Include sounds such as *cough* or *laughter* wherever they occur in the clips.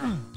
Hmm.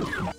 Mm-hmm.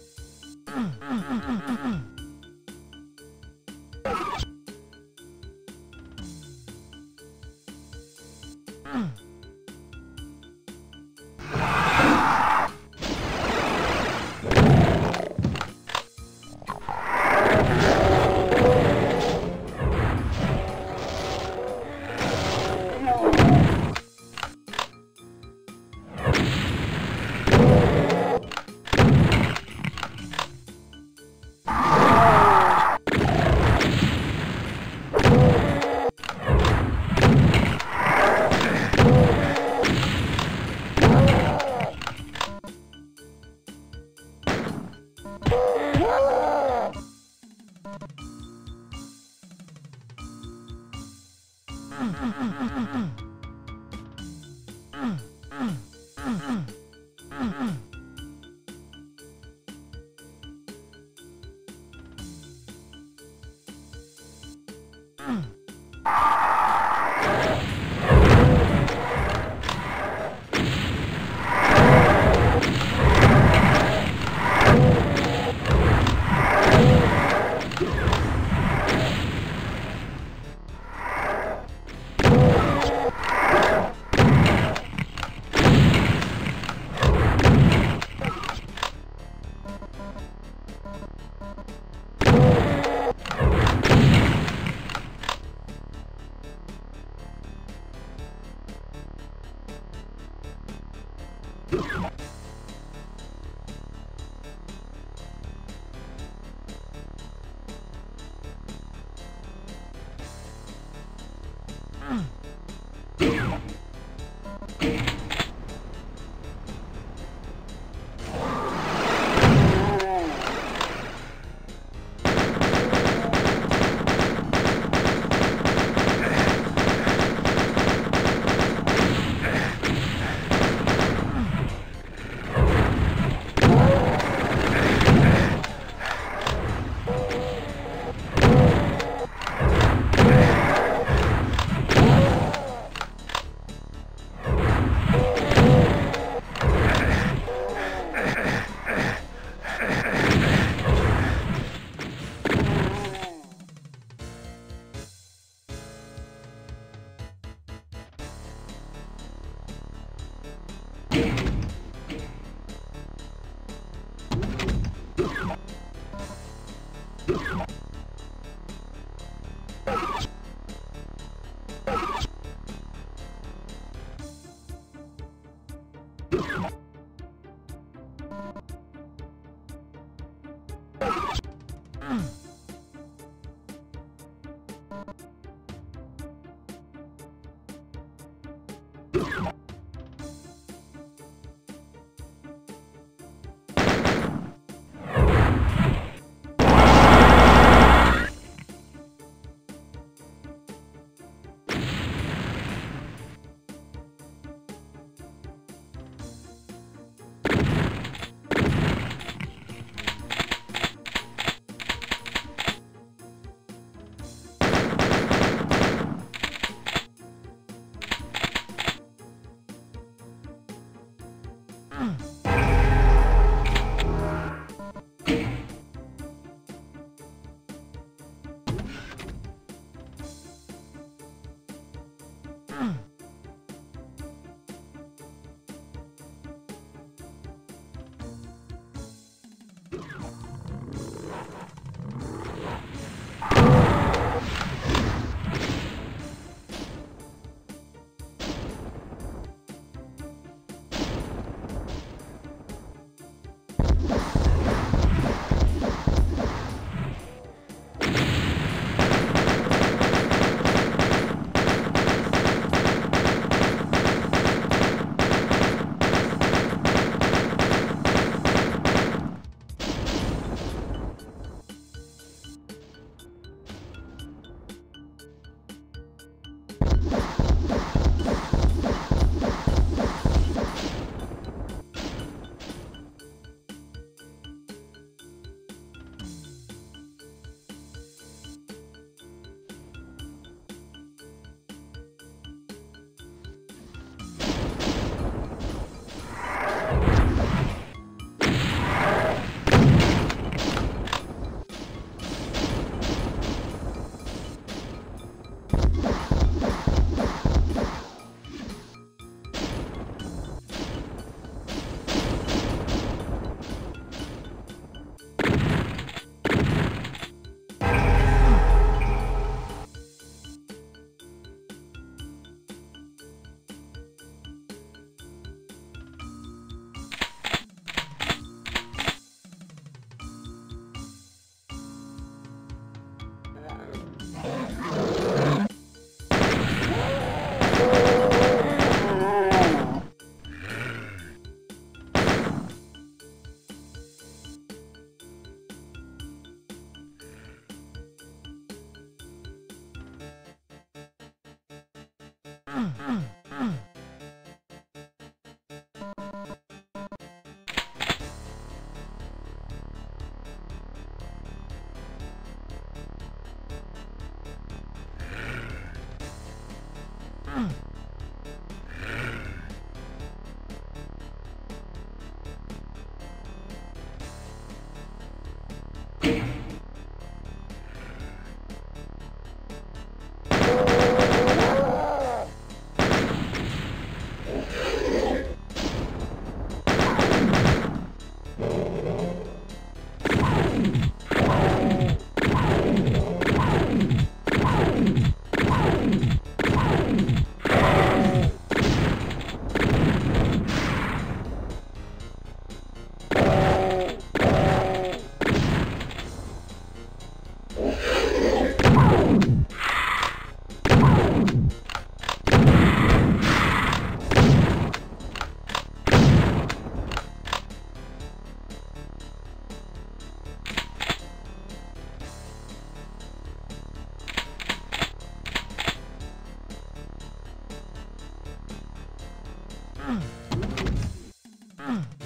Mm.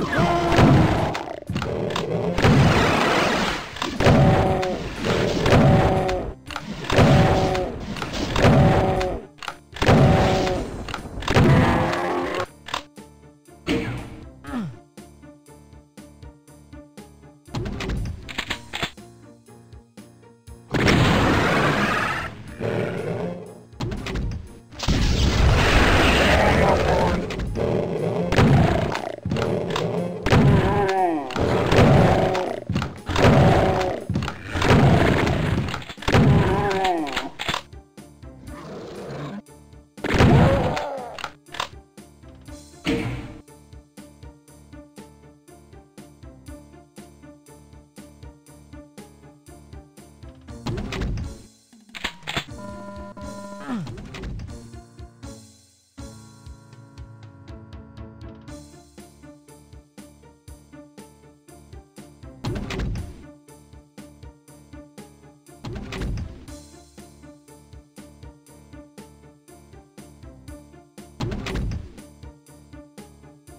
Oh! *laughs*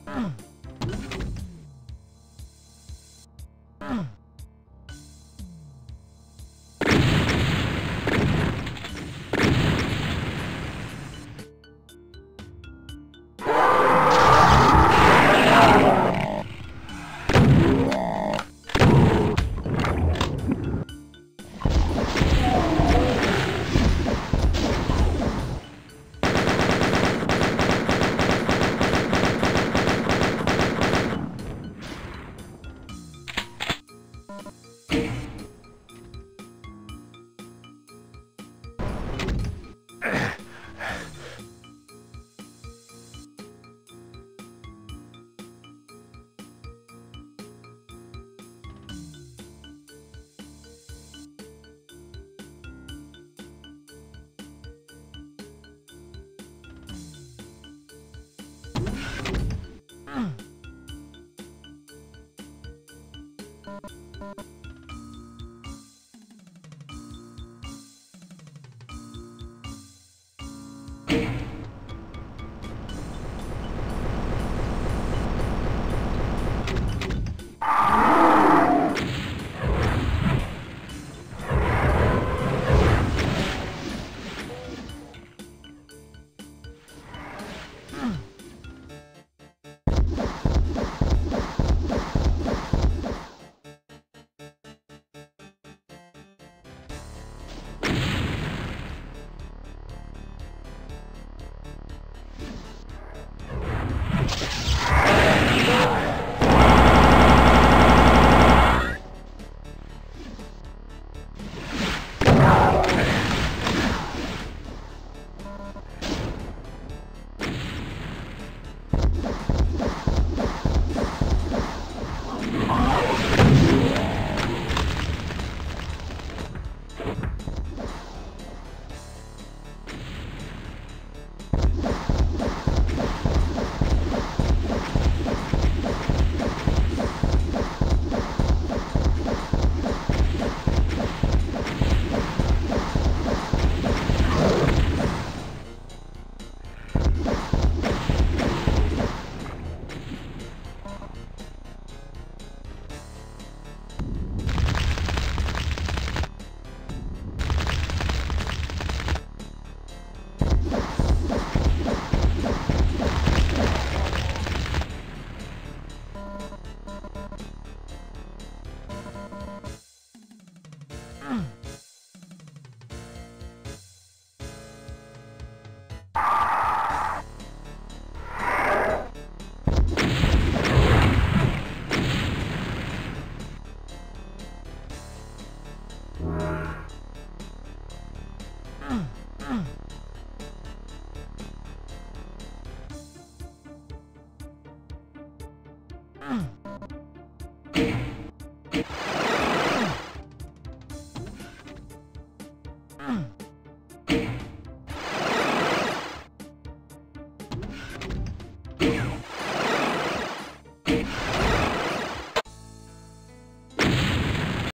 Mm. You